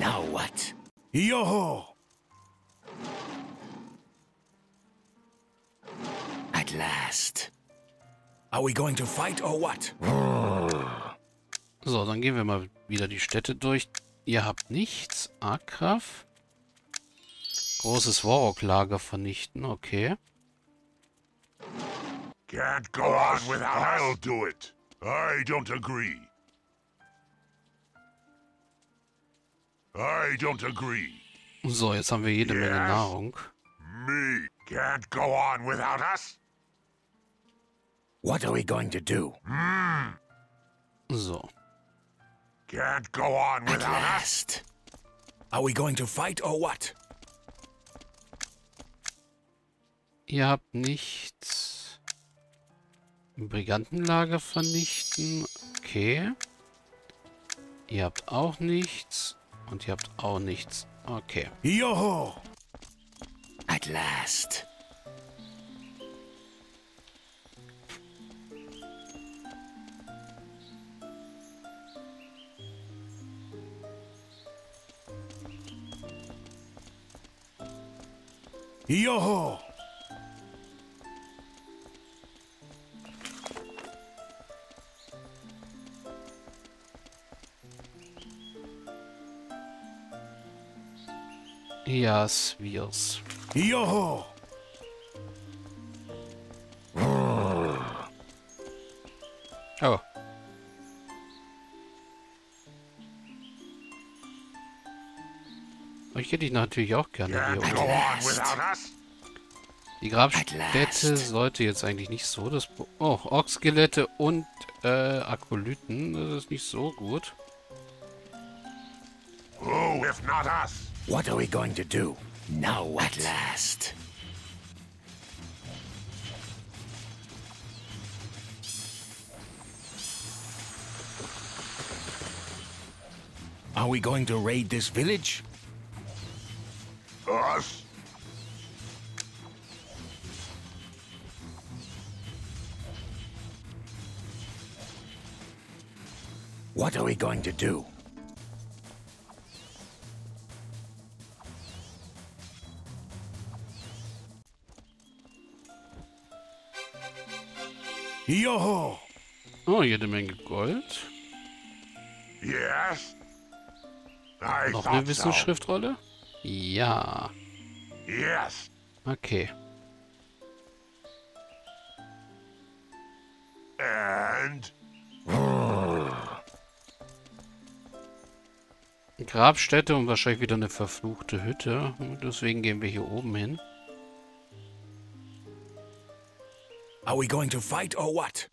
Now what? Yo-ho! At last. Are we going to fight or what? So, dann gehen wir mal wieder die Städte durch. Ihr habt nichts. Akraf. Großes Warrock-Lager vernichten, okay. Can't go on without I'll do it. I don't agree. I don't agree. So, jetzt haben wir jede Menge Yes. Nahrung. Me can't go on without us. What are we going to do? So. Can't go on At without us. last. Are we going to fight or what? Ihr habt nichts. Brigantenlager vernichten. Okay. Ihr habt auch nichts. Und ihr habt auch nichts. Okay. Yo-ho! At last. Yo-ho! Ja, Swirs. Yo-ho! Oh. Ich hätte ich natürlich auch gerne hier oben. Die Grabstätte sollte jetzt eigentlich nicht so das... Oh, Orkskelette und äh, Akolyten. Das ist nicht so gut. Who, if not us? What are we going to do? Now what? At last. Are we going to raid this village? Us? What are we going to do? Yo-ho! Oh, jede Menge Gold. Yes. I Noch eine so. Wissensschriftrolle? Ja. Yes. Okay. And Grabstätte und wahrscheinlich wieder eine verfluchte Hütte. Deswegen gehen wir hier oben hin. Are we going to fight or what?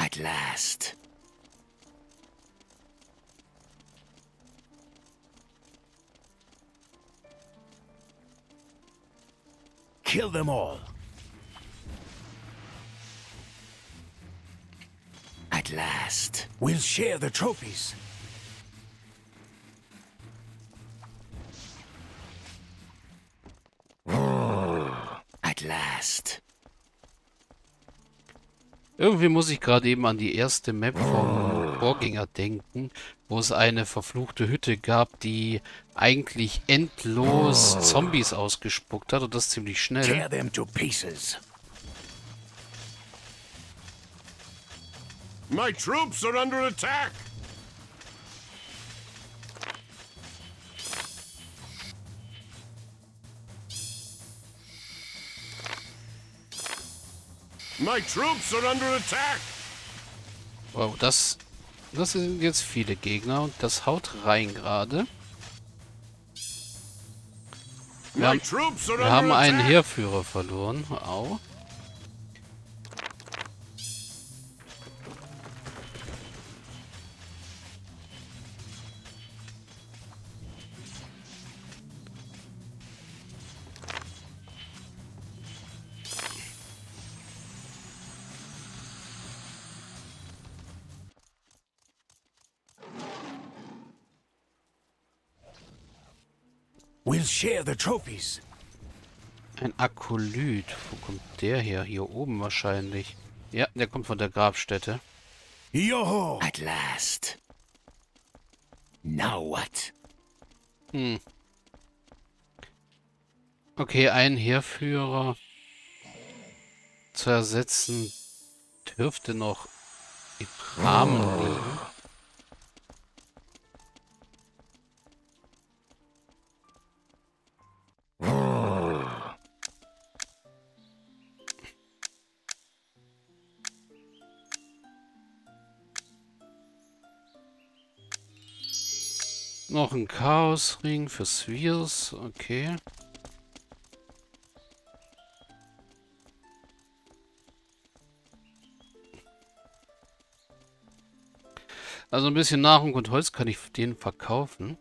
At last. Kill them all. At last. We'll share the trophies. Irgendwie muss ich gerade eben an die erste Map vom Vorgänger denken, wo es eine verfluchte Hütte gab, die eigentlich endlos Zombies ausgespuckt hat und das ziemlich schnell. Tear them to pieces. my troops are under attack. My troops are under attack. Wow, das, das sind jetzt viele Gegner und das haut rein gerade. Wir haben, wir haben einen. Heerführer verloren. Au. We'll share the trophies. Ein Akolyt. Wo kommt der her? Hier oben wahrscheinlich. Ja, der kommt von der Grabstätte. Yoho! At last. Now what? Hm. Okay, einen Heerführer zu ersetzen dürfte noch im Rahmen liegen. Noch ein Chaosring für Spheres, okay. Also ein bisschen Nahrung und Holz kann ich denen verkaufen.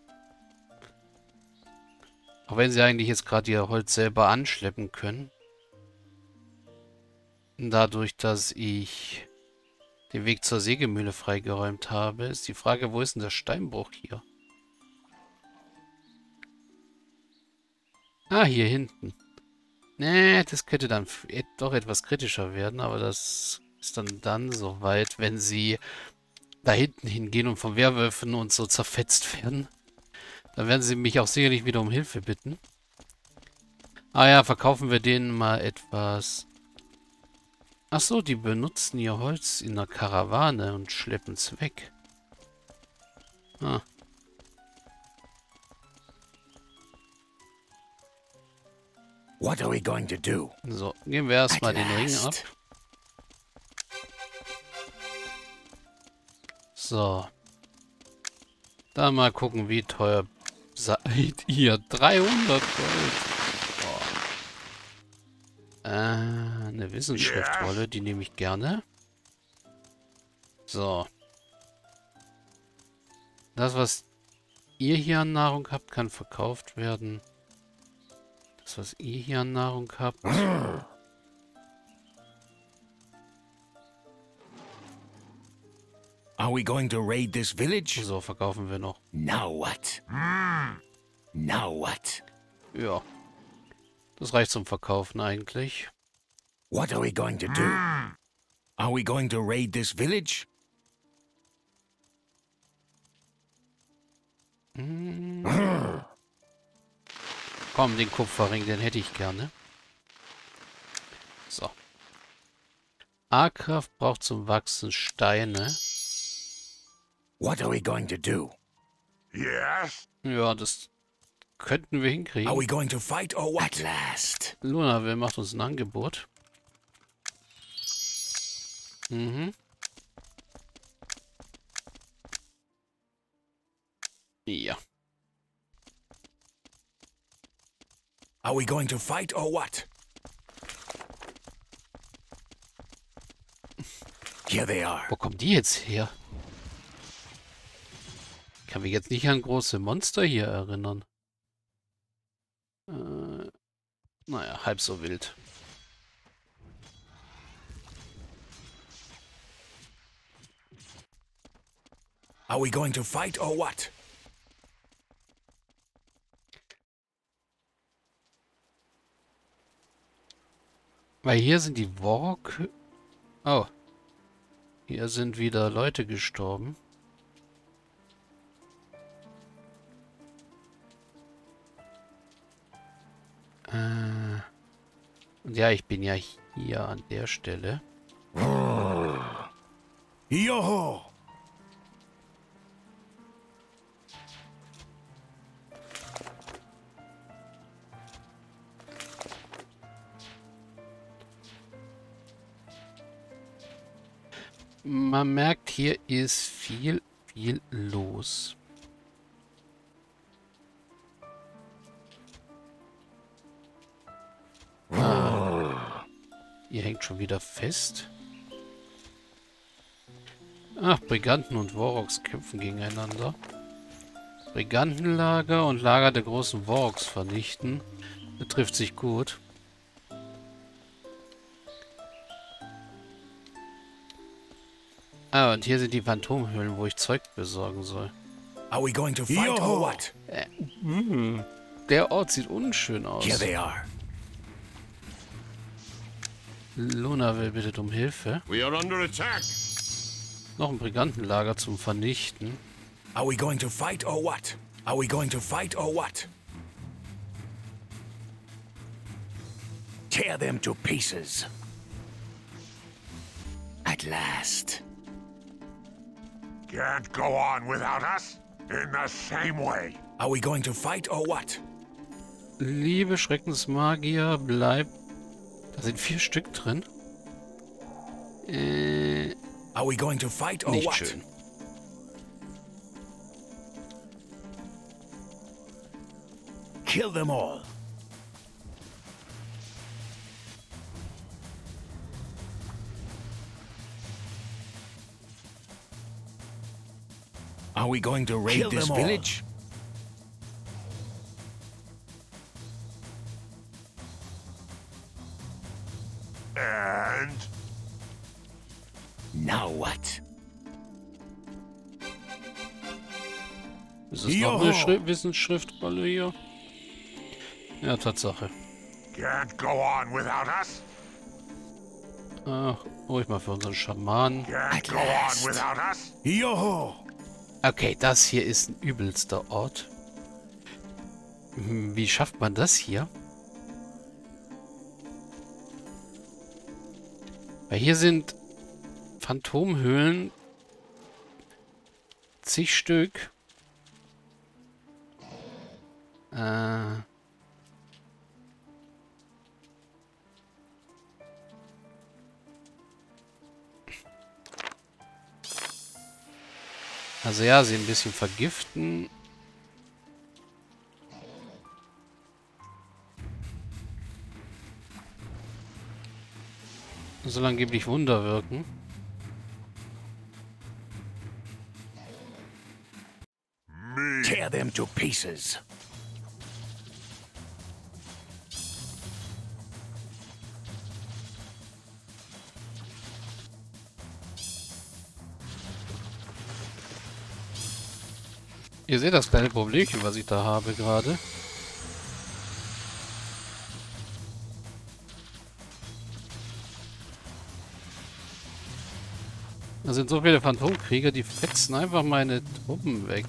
Auch wenn sie eigentlich jetzt gerade ihr Holz selber anschleppen können. Dadurch, dass ich den Weg zur Sägemühle freigeräumt habe, ist die Frage, wo ist denn der Steinbruch hier? Ah, hier hinten. Nee, das könnte dann doch etwas kritischer werden, aber das ist dann dann soweit, wenn sie da hinten hingehen und von Werwölfen und so zerfetzt werden. Dann werden sie mich auch sicherlich wieder um Hilfe bitten. Ah ja, verkaufen wir denen mal etwas. Ach so, die benutzen ihr Holz in der Karawane und schleppen es weg. Ah. What are we going to do? So, gehen wir erstmal den Ring ab. So. Dann mal gucken, wie teuer seid ihr. 300 Gold. Äh, eine Wissensschriftrolle, die nehme ich gerne. So. Das, was ihr hier an Nahrung habt, kann verkauft werden. Das, was ihr hier an Nahrung habt. Are we going to raid this village? So, verkaufen wir noch. Now what? Now what? Ja. Das reicht zum Verkaufen eigentlich. What are we going to do? Are we going to raid this village? Hm. Komm, den Kupferring, den hätte ich gerne. So. A-Kraft braucht zum Wachsen Steine. What are we going to do? Yes? Ja, das könnten wir hinkriegen. Are we going to fight or what? At last. Luna, wer macht uns ein Angebot? Mhm. Ja. Are we going to fight or what? Here they are. Wo kommen die jetzt her? kann mich jetzt nicht an große Monster hier erinnern. Äh, naja, halb so wild. Are we going to fight or what? Weil hier sind die Walk... Oh. Hier sind wieder Leute gestorben. Äh, ja, ich bin ja hier an der Stelle. Joho! Man merkt, hier ist viel, viel los. Ihr hängt schon wieder fest. Ach, Briganten und Woroks kämpfen gegeneinander. Brigantenlager und Lager der großen Woroks vernichten. Das trifft sich gut. Ah, und hier sind die Phantomhöhlen, wo ich Zeug besorgen soll. Are we going to fight or what? Äh. Der Ort sieht unschön aus. Here they are. Luna will bitte um Hilfe. We are under attack. noch ein Brigantenlager zum Vernichten. Are we going to fight or what? Are we going to fight or what? Tear them to pieces. At last. Can't go on without us in the same way. Are we going to fight or what? Liebe Schreckensmagier, bleib. Da sind vier Stück drin. Äh, Are we going to fight or nicht what? schön. Kill them all. Are we going to raid Kill this village? And Now what? Ist es noch eine Joho. Schri Wissensschriftrolle hier? Ja, Tatsache. can't go on without us. Ach, ruhig mal für unseren Schamanen. Can't go on without us. Yoho! Okay, das hier ist ein übelster Ort. Hm, Wie schafft man das hier? Weil hier sind Phantomhöhlen. Zig Stück. Äh. Also ja, sie ein bisschen vergiften. Soll angeblich Wunder wirken. Tear them to pieces. Ihr seht das kleine Problemchen, was ich da habe gerade. Da sind so viele Phantomkrieger, die fetzen einfach meine Truppen weg.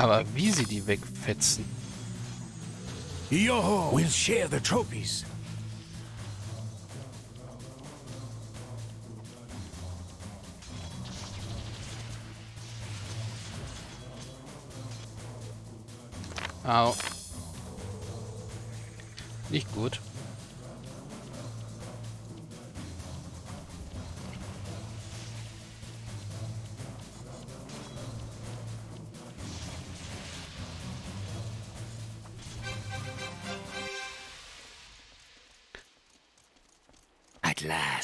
Aber wie sie die wegfetzen. Yoho! We'll share the trophies. Au. Nicht gut.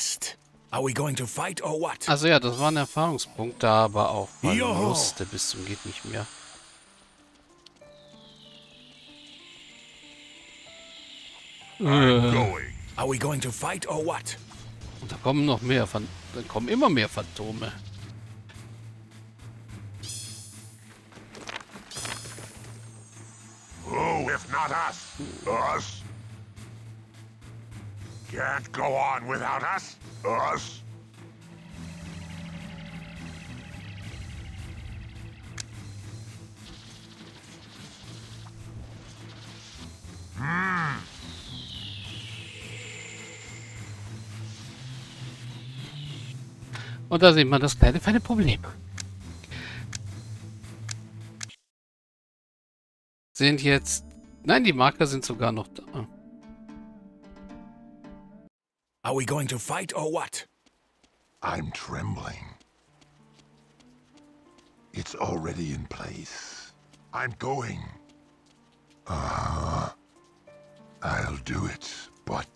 Last. Are we going to fight or what? Also ja, das war ein Erfahrungspunkt, da aber auch Joho. Verluste bis zum geht nicht mehr. I'm going. Are we going to fight or what? Und da kommen noch mehr, Phan da kommen immer mehr Phantome. Who, if not us? Us? Can't go on without us? Us? Und da sieht man das kleine feine Problem. Sind jetzt... Nein, die Marker sind sogar noch da. Are we going to fight or what? I'm trembling. It's already in place. I'm going. Uh, I'll do it, but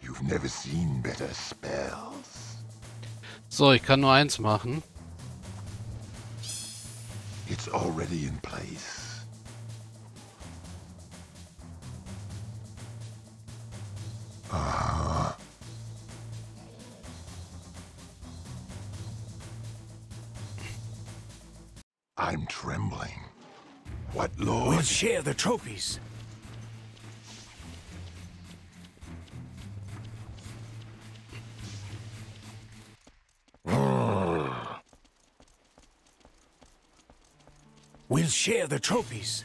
you've never seen better spells. So, ich kann nur eins machen. It's already in place. I'm trembling. What, Lord? We'll share the trophies. We'll share the trophies.